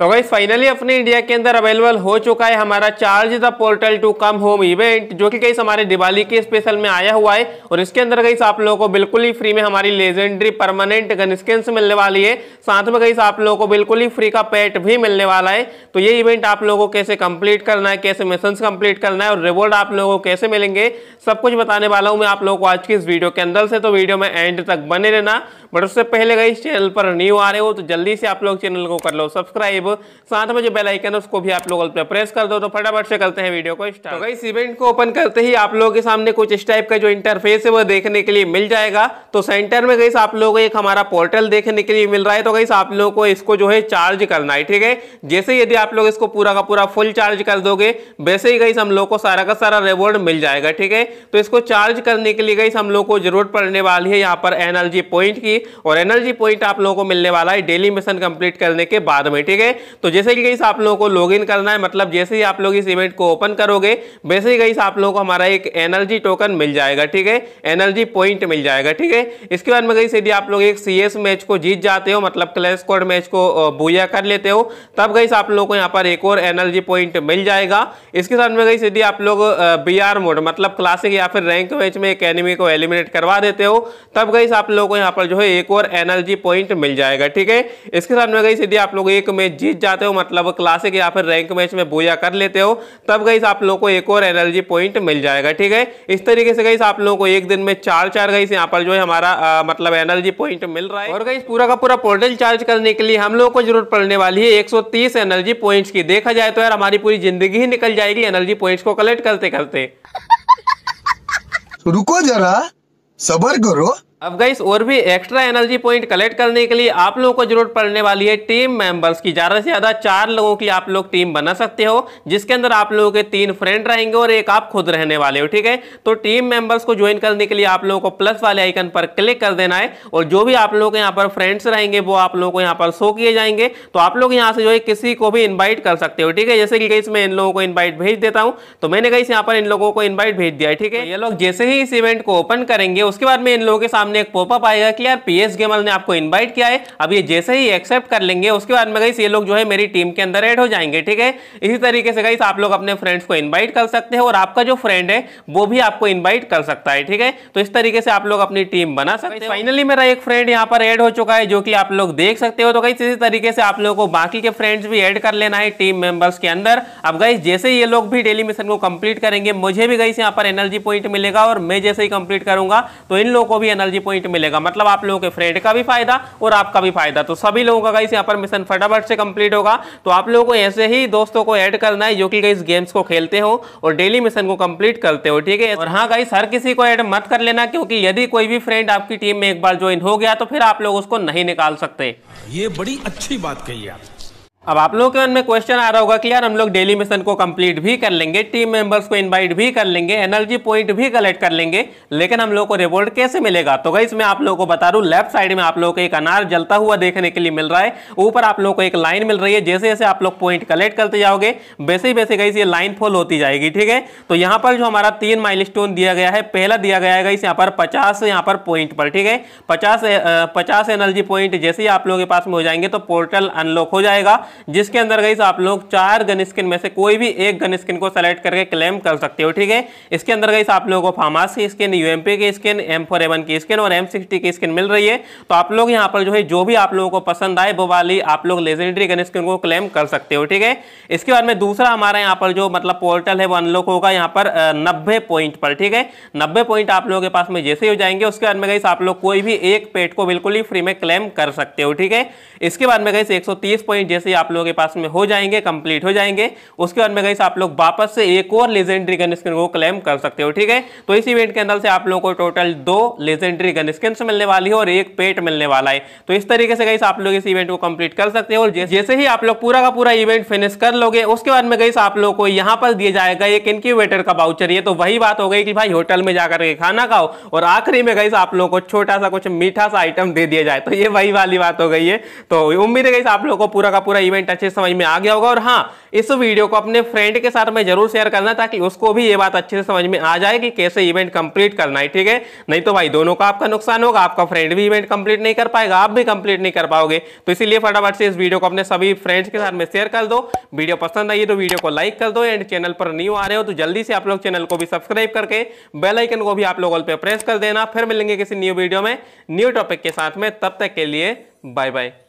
तो गई फाइनली अपने इंडिया के अंदर अवेलेबल हो चुका है हमारा charge the portal to come home event जो कि कई हमारे दिवाली के स्पेशल में आया हुआ है। और इसके अंदर कई आप लोगों को बिल्कुल ही फ्री में हमारी लेजेंडरी परमानेंट गन मिलने वाली है। साथ में कई आप लोगों को बिल्कुल ही फ्री का पेट भी मिलने वाला है। तो ये इवेंट आप लोगों को कैसे कंप्लीट करना है, कैसे मिशन कंप्लीट करना है और रिवॉर्ड आप लोगों को कैसे मिलेंगे, सब कुछ बताने वाला हूँ मैं आप लोगों को आज की इस वीडियो के अंदर से। तो वीडियो में एंड तक बने रहना। बट उससे पहले गई चैनल पर न्यू आ रहे हो तो जल्दी से आप लोग चैनल को कर लो सब्सक्राइब साथ में जो बेल आइकन उसको भी आप लोग प्रेस कर दो तो फटाफट से करते हैं वीडियो को स्टार्ट तो इस इवेंट को ओपन करते ही आप लोगों के सामने कुछ इस टाइप का जो इंटरफेस है, वो देखने के लिए मिल जाएगा. तो सेंटर में गई आप लोगों को एक हमारा पोर्टल देखने के लिए मिल रहा है. तो गई आप लोगों को इसको जो है चार्ज करना है, ठीक है? जैसे यदि आप लोग इसको पूरा का पूरा फुल चार्ज कर दोगे, वैसे ही गई हम लोग को सारा का सारा रिवॉर्ड मिल जाएगा, ठीक है? तो इसको चार्ज करने के लिए गई हम लोग को ज़रूरत पड़ने वाली है यहाँ पर एनर्जी पॉइंट की. और एनर्जी पॉइंट आप लोगों को मिलने वाला है डेली मिशन कंप्लीट करने के बाद में, ठीक है? तो जैसे कि गई आप लोगों को लॉगिन करना है मतलब जैसे ही आप लोग इस इवेंट को ओपन करोगे, वैसे ही गई आप लोगों को हमारा एक एनर्जी टोकन मिल जाएगा, ठीक है? एनर्जी पॉइंट मिल जाएगा, ठीक है? इसके बाद में गई यदि आप लोग एक सीएस मैच को जीत जाते हो मतलब क्लैश कोड मैच को बुया कर लेते हो, तब गई आप लोगों को यहाँ पर एक और एनर्जी पॉइंट मिल जाएगा। इसके साथ में गई यदि आप लोग बी मोड मतलब क्लासिक या फिर रैंक मैच में एक एनिमी को एलिमिनेट करवा देते हो, तब गई आप लोगों को यहाँ पर जो है एक और एनर्जी पॉइंट मिल जाएगा, ठीक है? इसके साथ में गई सीधी आप लोग एक मैच जीत जाते हो मतलब क्लासिक या फिर रैंक मैच में बोया कर लेते हो तब गई आप लोग को एक और एनर्जी पॉइंट मिल जाएगा ठीक है? इस तरीके से गई आप लोगों को एक दिन में चार चार गई यहाँ पर जो है हमारा आ, मतलब एनर्जी पॉइंट मिल रहा है। और गई पूरा का पूरा पोर्टल चार्ज करने के लिए हम लोग को ज़रूरत पड़ने वाली है एक सौ तीस एनर्जी पॉइंट्स की। देखा जाए तो यार हमारी पूरी ज़िंदगी ही निकल जाएगी एनर्जी पॉइंट्स को कलेक्ट करते करते रुको जरा सबर करो। अब गाइस और भी एक्स्ट्रा एनर्जी पॉइंट कलेक्ट करने के लिए आप लोगों को ज़रूरत पड़ने वाली है टीम मेंबर्स की। ज़्यादा से ज़्यादा चार लोगों की आप लोग टीम बना सकते हो, जिसके अंदर आप लोगों के तीन फ्रेंड रहेंगे और एक आप खुद रहने वाले हो, ठीक है? तो टीम मेंबर्स को ज्वाइन करने के लिए आप लोगों को प्लस वाले आइकन पर क्लिक कर देना है और जो भी आप लोग यहाँ पर फ्रेंड्स रहेंगे, वो आप लोगों को यहाँ पर शो किए जाएँगे। तो आप लोग यहाँ से जो है किसी को भी इन्वाइट कर सकते हो, ठीक है? जैसे कि मैं इन लोगों को इन्वाइट भेज देता हूँ। तो मैंने कहीं यहाँ पर इन लोगों को इन्वाइट भेज दिया है, ठीक है? ये लोग जैसे ही इस इवेंट को ओपन करेंगे, उसके बाद में इन लोगों के सामने एक पोपअप आएगा कि यार पीएस गेमर ने आपको इनवाइट किया है अब ये जैसे ही एक्सेप्ट कर लेंगे उसके बाद में गई ये लोग जो है मेरी टीम के अंदर ऐड हो जाएँगे ठीक है? इसी तरीके से गई आप लोग अपने फ्रेंड्स को इन्वाइट कर सकते हैं और आपका जो फ्रेंड है वो भी आपको इन्वाइट कर सकता है ठीक है? तो इस तरीके से आप लोग अपनी टीम बना सकते हैं। फाइनली मेरा एक फ्रेंड यहाँ पर एड हो चुका है जो कि आप लोग देख सकते हो। तो कहीं इसी तरीके से आप लोगों को बाकी के फ्रेंड्स भी एड कर लेना है टीम मेंबर्स के अंदर। अब गई जैसे ये लोग भी डेली मिशन को कंप्लीट करेंगे मुझे भी गई यहाँ पर एनर्जी पॉइंट मिलेगा और मैं जैसे ही कंप्लीट करूँगा तो इन लोगों को भी एनर्जी पॉइंट मिलेगा। मतलब आप लोगों के फ्रेंड का भी फ़ायदा और आपका भी फ़ायदा। तो सभी लोगों का गाइस यहाँ पर मिशन फटाफट से कंप्लीट होगा। तो आप लोगों को ऐसे ही दोस्तों को ऐड करना है, जो कि गाइस गेम्स को खेलते हो और डेली मिशन को कंप्लीट करते हो, ठीक है? और हाँ गाइस हर किसी को ऐड मत कर लेना, क्योंकि यदि कोई भी फ्रेंड आपकी टीम में एक बार ज्वाइन हो गया तो फिर आप लोग उसको नहीं निकाल सकते। ये बड़ी अच्छी बात कही आप अब आप लोगों के मन में क्वेश्चन आ रहा होगा कि यार हम लोग डेली मिशन को कंप्लीट भी कर लेंगे टीम मेंबर्स को इनवाइट भी कर लेंगे एनर्जी पॉइंट भी कलेक्ट कर लेंगे, लेकिन हम लोग को रिवॉर्ड कैसे मिलेगा? तो गई मैं आप लोगों को बता दूँ लेफ़्ट साइड में आप लोगों को एक अनार जलता हुआ देखने के लिए मिल रहा है, ऊपर आप लोगों को एक लाइन मिल रही है जैसे जैसे आप लोग पॉइंट कलेक्ट करते जाओगे वैसे ही वैसे गई ये लाइन फॉल होती जाएगी, ठीक है? तो यहाँ पर जो हमारा तीन माइल दिया गया है, पहला दिया गया है यहाँ पर पचास यहाँ पर पॉइंट पर, ठीक है? पचास पचास एनर्जी पॉइंट जैसे ही आप लोगों के पास में हो जाएँगे तो पोर्टल अनलॉक हो जाएगा। जिसके अंदर गई आप लोग चार गन स्किन में से कोई भी एक गन स्किन को सेलेक्ट करके क्लेम कर सकते हो, ठीक है? इसके अंदर गई आप लोगों को फार्मास की स्किन यूएमपी की skin M four A one की स्किन और एम सिक्सटी की स्किन मिल रही है। तो आप लोग यहाँ पर जो है, जो भी आप लोगों को पसंद आए, वो वाली आप लोग लेजेंडरी गन स्किन को क्लेम कर सकते हो, ठीक है? इसके बाद में दूसरा हमारा यहाँ पर जो मतलब पोर्टल है, वो अनलॉक होगा यहाँ पर नब्बे पॉइंट पर, ठीक है? नब्बे पॉइंट आप लोगों के पास में जैसे ही हो जाएँगे, उसके बाद में गई आप लोग कोई भी एक पेट को बिल्कुल ही फ्री में क्लेम कर सकते हो, ठीक है? इसके बाद में गई एक सौ तीस पॉइंट जैसे आप लोगों के पास में हो जाएँगे कंप्लीट हो जाएँगे। उसके बाद में गई आप लोग वापस से एक और लेजेंडरी गन स्किन को क्लेम कर सकते हो, ठीक है? तो इस इवेंट के अंदर से आप लोगों को टोटल दो लेजेंडरी गन स्किन मिलने वाली है और एक पेट मिलने वाला है। तो इस तरीके से गई आप लोग इस इवेंट को कंप्लीट कर सकते हो और जैसे ही आप लोग पूरा का पूरा इवेंट फिनिश कर लोगे, उसके बाद में गई आप लोग को यहाँ पर दिया जाएगा एक इनक्यूबेटर का बाउचर ये तो वही बात हो गई कि भाई होटल में जाकर के खाना खाओ और आखिरी में गई आप लोग को छोटा सा कुछ मीठा सा आइटम दे दिया जाए। तो ये वही वाली बात हो गई है। तो उम्मीद है गई आप लोग को पूरा का पूरा इवेंट अच्छे समझ में आ गया होगा। और हाँ इस वीडियो को अपने फ्रेंड के साथ में ज़रूर शेयर करना ताकि उसको भी ये बात अच्छे से समझ में आ जाए कि कैसे इवेंट कंप्लीट करना है, ठीक है? नहीं तो भाई, दोनों का आपका नुकसान होगा, आपका फ्रेंड भी इवेंट कंप्लीट नहीं कर पाएगा, आप भी कंप्लीट नहीं कर पाओगे। तो इसीलिए फटाफट से इस वीडियो को अपने सभी फ्रेंड्स के साथ में शेयर कर दो। वीडियो पसंद आई तो वीडियो को लाइक कर दो एंड चैनल पर न्यू आ रहे हो तो जल्दी से आप लोग चैनल को भी सब्सक्राइब करके बेलाइकन को भी आप लोगों पर प्रेस कर देना। फिर मिलेंगे किसी न्यू वीडियो में न्यू टॉपिक के साथ में। तब तक के लिए बाय बाय